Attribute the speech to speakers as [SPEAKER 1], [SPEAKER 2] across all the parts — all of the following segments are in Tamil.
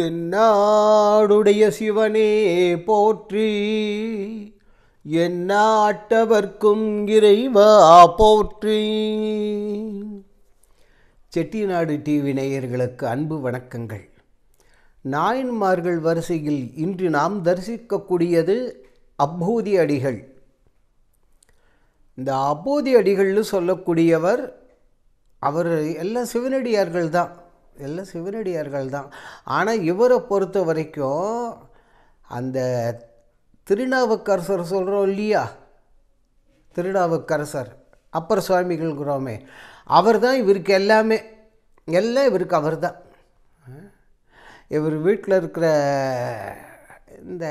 [SPEAKER 1] தென்னாடுடைய சிவனே போற்றி. என்னாட்டவர்க்கும் இறைவா போற்றி. செட்டிநாடு டிவி நேயர்களுக்கு அன்பு வணக்கங்கள். நாயன்மார்கள் வரிசையில் இன்று நாம் தரிசிக்கக்கூடியது அப்பூதி அடிகள். இந்த அப்பூதி அடிகள்னு சொல்லக்கூடியவர் அவர் எல்லாம் சிவனடியார்கள் தான் எல்லாம் சிவனடியார்கள் தான். ஆனால் இவரை பொறுத்த வரைக்கும் அந்த திருநாவுக்கரசர் சொல்கிறோம் இல்லையா? திருநாவுக்கரசர் அப்பர் சுவாமிகள்ங்கிறோமே அவர் தான் இவருக்கு எல்லாமே எல்லாம் இவருக்கு அவர் தான். இவர் வீட்டில் இருக்கிற இந்த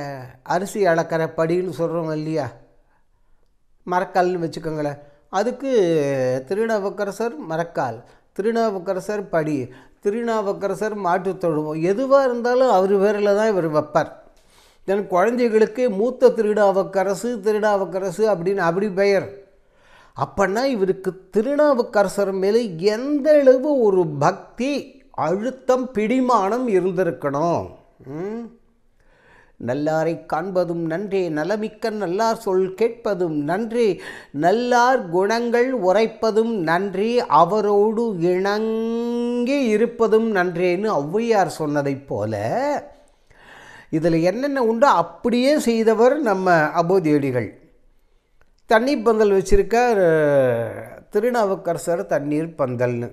[SPEAKER 1] அரிசி அளக்கிற படின்னு சொல்கிறோம் இல்லையா? மரக்கால்னு வச்சுக்கோங்களேன். அதுக்கு திருநாவுக்கரசர் மரக்கால். திருநாவுக்கரசர் படி திருநாவுக்கரசர் மாற்றுத் தொழுவோம். எதுவாக இருந்தாலும் அவர் பேரில் தான் இவர் வைப்பார். தென் குழந்தைகளுக்கு மூத்த திருநாவுக்கரசு திருநாவுக்கரசு அப்படின்னு அப்படி பெயர். அப்படின்னா இவருக்கு திருநாவுக்கரசர் மேலே எந்த அளவு ஒரு பக்தி அழுத்தம் பிடிமானம் இருந்திருக்கணும். ம்? நல்லாரை காண்பதும் நன்றே நலமிக்க நல்லார் சொல் கேட்பதும் நன்றே நல்லார் குணங்கள் உரைப்பதும் நன்றே அவரோடு இணங்கி இருப்பதும் நன்றேன்னு ஔவையார் சொன்னதைப் போல இதில் என்னென்ன உண்டோ அப்படியே செய்தவர் நம்ம அபோதியடிகள் தண்ணி பந்தல் வச்சுருக்கார் திருநாவுக்கரசர் தண்ணீர் பந்தல்னு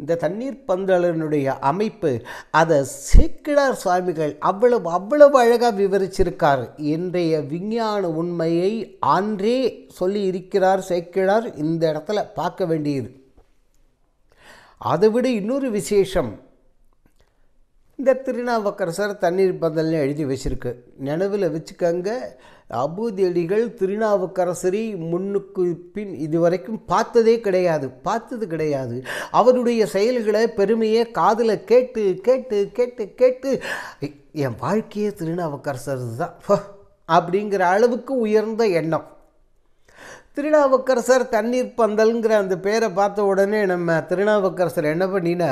[SPEAKER 1] இந்த தண்ணீர் பந்தலனுடைய அமைப்பு அதை சேக்கிடார் சுவாமிகள் அவ்வளவு அவ்வளவு அழகாக விவரிச்சிருக்கார். இன்றைய விஞ்ஞான உண்மையை ஆன்றே சொல்லி இருக்கிறார் சேக்கிடார் இந்த இடத்துல பார்க்க வேண்டியது. அதை விட இன்னொரு விசேஷம். இந்த திருநாவுக்கரசர் தண்ணீர் பந்தல்னு எழுதி வச்சிருக்கு. நினைவில் வச்சுக்கோங்க அபூதியடிகள் திருநாவுக்கரசரை முன்னுக்கு பின் இதுவரைக்கும் பார்த்ததே கிடையாது பார்த்தது கிடையாது. அவருடைய செயல்களை பெருமையை காதில் கேட்டு கேட்டு கேட்டு கேட்டு என் வாழ்க்கையே திருநாவுக்கரசர் தான். அப்படிங்கிற அளவுக்கு உயர்ந்த எண்ணம். திருநாவுக்கரசர் தண்ணீர் பந்தல்ங்கிற அந்த பேரை பார்த்த உடனே நம்ம திருநாவுக்கரசர் என்ன பண்ணினா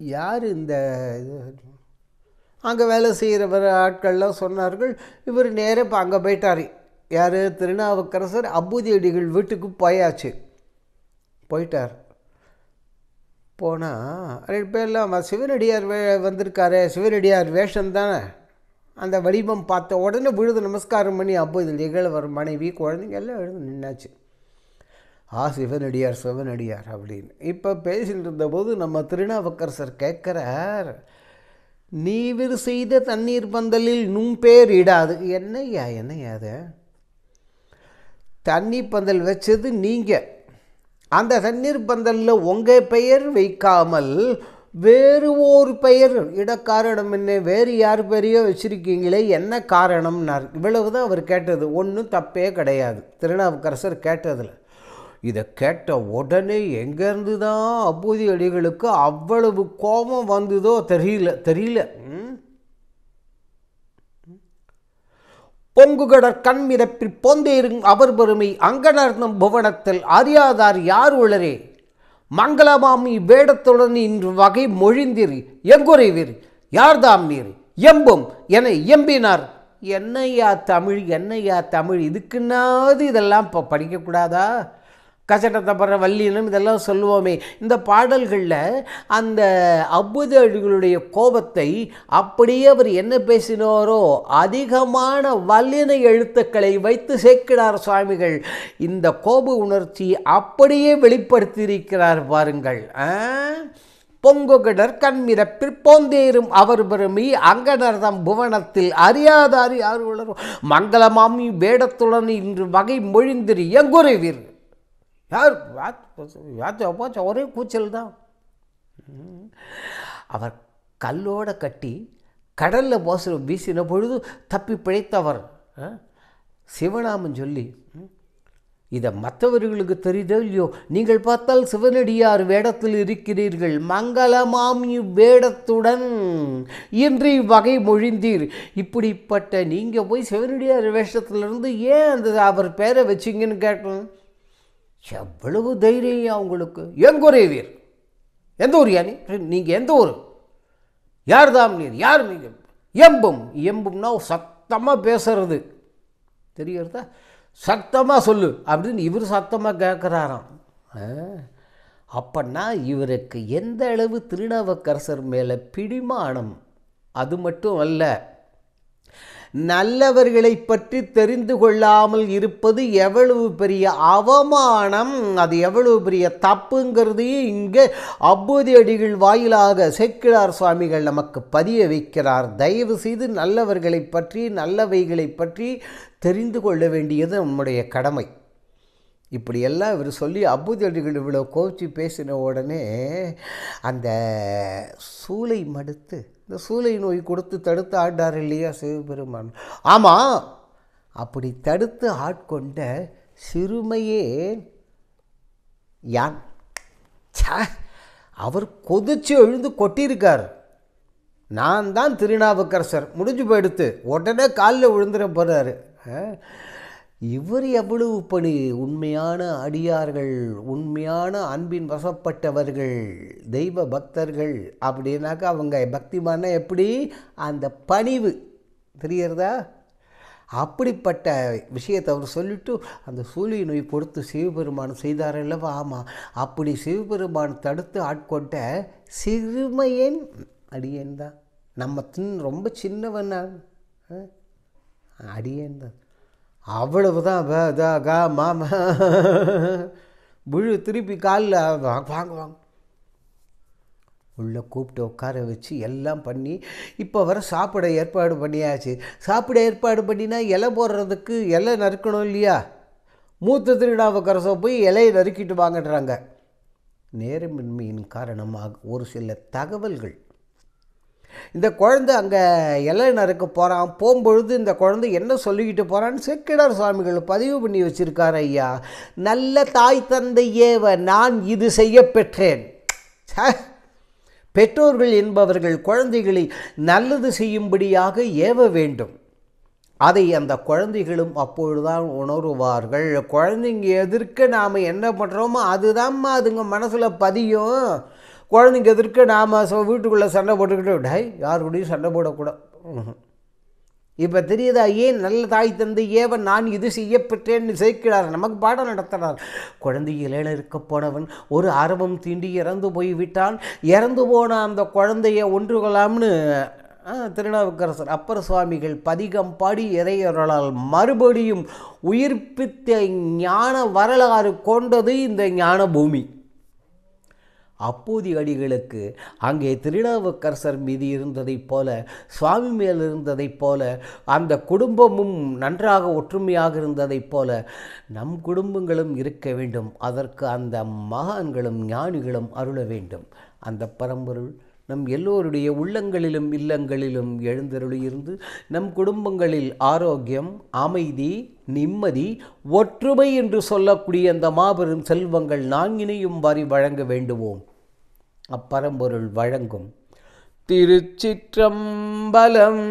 [SPEAKER 1] யார் இந்த இது? அங்கே வேலை செய்கிறவர் ஆட்கள்லாம் சொன்னார்கள். இவர் நேராக இப்போ அங்கே போயிட்டார். யார்? திருநாவுக்கரசர் அபூதியடிகள் வீட்டுக்கு போயாச்சு. போயிட்டார். போனால் ரெண்டு பேர்லாம் சிவனடியார் வே வந்திருக்காரு சிவனடியார் வேஷம் தானே? அந்த வடிவம் பார்த்த உடனே விழுது நமஸ்காரம் பண்ணி அப்போ இதில் நிகழ்வர் மனைவி குழந்தைங்க எல்லாம் எழுந்து நின்னாச்சு. ஆ சிவனடியார் சிவனடியார் அப்படின்னு. இப்போ பேசிட்டு இருந்தபோது நம்ம திருநாவுக்கரசர் கேட்குறார் நீவிர் செய்த தண்ணீர் பந்தலில் நும் பேர் இடாது. என்னய்யா என்னய்யா அது? தண்ணி பந்தல் வச்சது நீங்கள் அந்த தண்ணீர் பந்தலில் உங்கள் பெயர் வைக்காமல் வேறு ஒரு பெயர் இடக்காரணம் என்ன வேறு யார் பெயரையோ வச்சுருக்கீங்களே என்ன காரணம்னார்? இவ்வளவுதான் அவர் கேட்டது. ஒன்றும் தப்பே கிடையாது. திருநாவுக்கரசர் கேட்டதில். இதை கேட்ட உடனே எங்கேருந்து தான் அப்போதி அடிகளுக்கு அவ்வளவு கோபம் வந்ததோ தெரியல தெரியல. ம்? பொங்குகடற் கண் மிதப்பில் பொந்தேறும் அவர் பெருமை அங்கனர்தம் புவனத்தில் அறியாதார் யார் உளரே? மங்களமாமி வேடத்துடன் இன்று வகை மொழிந்திரு எங்குறைவீர்? யார்தாம் நீர்? எம்பும் என எம்பினார். என்னையா தமிழ் என்னையா தமிழ்? இதுக்குன்னாவது இதெல்லாம் இப்போ படிக்கக்கூடாதா? கச்சடத்தப்படுற வல்லினம் இதெல்லாம் சொல்லுவோமே. இந்த பாடல்களில் அந்த அபுதர்களுடைய கோபத்தை அப்படியே அவர் என்ன பேசினாரோ அதிகமான வல்லின எழுத்துக்களை வைத்து சேர்க்கிறார் சுவாமிகள். இந்த கோப உணர்ச்சி அப்படியே வெளிப்படுத்தியிருக்கிறார் பாருங்கள். பொங்குகிடர் கண்மிரப்பில் போந்தேறும் அவர் பெருமி அங்கனர்தம் புவனத்தில் அறியாதாரி யார் உளரும் மங்களமாமி வேடத்துடன் இன்று வகை மொழிந்திரு எங்குறைவீர் யார்? யாத்த போச்ச ஒரே கூச்சல் தான். அவர் கல்லோட கட்டி கடலில் மோசம் வீசின பொழுது தப்பி பிழைத்தவர். ஆ? சிவநாமம் சொல்லி இதை மற்றவர்களுக்கு தெரியுதோ இல்லையோ நீங்கள் பார்த்தால் சிவனடியார் வேடத்தில் இருக்கிறீர்கள். மங்களமாமி வேடத்துடன் இன்று வகை மொழிந்தீர். இப்படிப்பட்ட நீங்கள் போய் சிவனடியார் வேஷத்திலிருந்து ஏன் அந்த அவர் பேரை வச்சிங்கன்னு கேட்டோம் எவ்வளவு தைரியம் உங்களுக்கு? எங்குறைவீர் எந்த ஊர் யானி? நீங்கள் எந்த ஊர்? யார் தாம் நீர்? யார் நீங்கள் எம்பும். எம்பும்னா சத்தமாக பேசுறது. தெரியுறதா சத்தமாக சொல்லு அப்படின்னு இவர் சத்தமாக கேட்குறாராம் அப்பன்னா இவருக்கு எந்த அளவு திருநாவுக்கரசர் மேலே பிடிமானம்? அது மட்டும் அல்ல. நல்லவர்களை பற்றி தெரிந்து கொள்ளாமல் இருப்பது எவ்வளவு பெரிய அவமானம் அது எவ்வளவு பெரிய தப்புங்கிறதையும் இங்கே அப்போதி அடிகள் வாயிலாக செக்கிலார் சுவாமிகள் நமக்கு பதிய வைக்கிறார். தயவு செய்து நல்லவர்களை பற்றி நல்லவைகளை பற்றி தெரிந்து கொள்ள வேண்டியது நம்முடைய கடமை. இப்படியெல்லாம் இவர் சொல்லி அபுதடிகள் இவ்வளோ கோச்சி பேசின உடனே அந்த சூளை மடுத்து இந்த சூளை நோய் கொடுத்து தடுத்து ஆண்டார் இல்லையா சிவபெருமான்? ஆமாம் அப்படி தடுத்து ஆட்கொண்ட சிறுமையே யான்? அவர் கொதிச்சு எழுந்து கொட்டியிருக்கார். நான் தான் திருநாவுக்கரசர். முடிஞ்சு போயிடுத்து. உடனே காலில் விழுந்துட போகிறாரு இவர் எவ்வளவு பணி? உண்மையான அடியார்கள் உண்மையான அன்பின் வசப்பட்டவர்கள் தெய்வ பக்தர்கள் அப்படின்னாக்கா அவங்க பக்திமான எப்படி? அந்த பணிவு. தெரியறதா அப்படிப்பட்ட விஷயத்தை அவர் சொல்லிட்டு அந்த சூழிய நோய் கொடுத்து சிவபெருமான் செய்தார் அல்லவா? ஆமாம் அப்படி சிவபெருமான் தடுத்து ஆட்கொண்ட சிறுமையன் அடியேன் தான் நம்ம தின் ரொம்ப சின்னவன் நான். அடியேன் தான் அவ்வளவுதான் தான் கா க, மாமா முழு திருப்பி காலில் வாங்க வாங்க வாங்க. உள்ளே கூப்பிட்டு உட்கார வச்சு எல்லாம் பண்ணி இப்போ வர சாப்பிட ஏற்பாடு பண்ணியாச்சு. சாப்பிட ஏற்பாடு பண்ணினா இலை போடுறதுக்கு இலை நறுக்கணும் இல்லையா? மூத்த திருடாவுக்கரசை போய் இலையை நறுக்கிட்டு வாங்கன்றாங்க. நேரமின்மையின் காரணமாக ஒரு சில தகவல்கள் இந்த குழந்தை அங்கே இலை போகிறான் போகும்பொழுது இந்த குழந்தை என்ன சொல்லிக்கிட்டு போகிறான்னு செக்கிடார் சுவாமிகள் பதிவு பண்ணி வச்சுருக்கார் ஐயா. நல்ல தாய் தந்தையேவ நான் இது செய்ய பெற்றேன். பெற்றோர்கள் என்பவர்கள் குழந்தைகளை நல்லது செய்யும்படியாக ஏவ வேண்டும். அதை அந்த குழந்தைகளும் அப்பொழுதுதான் உணருவார்கள். குழந்தைங்க எதிர்க்க நாம் என்ன பண்ணுறோமோ அதுதான்மா அதுங்க மனசில் பதியும். குழந்தைங்க எதிர்க்க நாம் வீட்டுக்குள்ளே சண்டை போட்டுக்கிட்டு டை யார் கூடயும் சண்டை போடக்கூடாது. இப்போ தெரியுதா ஏன் நல்ல தாய் தந்தை ஏவன் நான் இது செய்யப்பட்டேன்னு சேர்க்கிறார் நமக்கு பாடம் நடத்துகிறார் குழந்தையில இருக்க போனவன் ஒரு ஆரவம் தீண்டி இறந்து போய் விட்டான் இறந்து போன அந்த குழந்தைய ஒன்று கொள்ளாம்னு திருநாவுக்கரசர் அப்பர் சுவாமிகள் பதிகம் பாடி இறையொருளால் மறுபடியும் உயிர்ப்பித்த ஞான வரலாறு கொண்டது இந்த ஞான பூமி அப்போதி அடிகளுக்கு அங்கே திருநாவுக்கரசர் மீது இருந்ததைப் போல சுவாமி மேல் இருந்ததைப் போல அந்த குடும்பமும் நன்றாக ஒற்றுமையாக இருந்ததைப் போல நம் குடும்பங்களும் இருக்க வேண்டும். அதற்கு அந்த மகான்களும் ஞானிகளும் அருள வேண்டும். அந்த பரம்பொருள் நம் எல்லோருடைய உள்ளங்களிலும் இல்லங்களிலும் எழுந்தருளியிருந்து நம் குடும்பங்களில் ஆரோக்கியம் அமைதி நிம்மதி ஒற்றுமை என்று சொல்லக்கூடிய அந்த மாபெரும் செல்வங்கள் நான்கினையும் வாரி வழங்க வேண்டுவோம். அப்பரம்பொருள் வழங்கும். திருச்சிற்றம்பலம்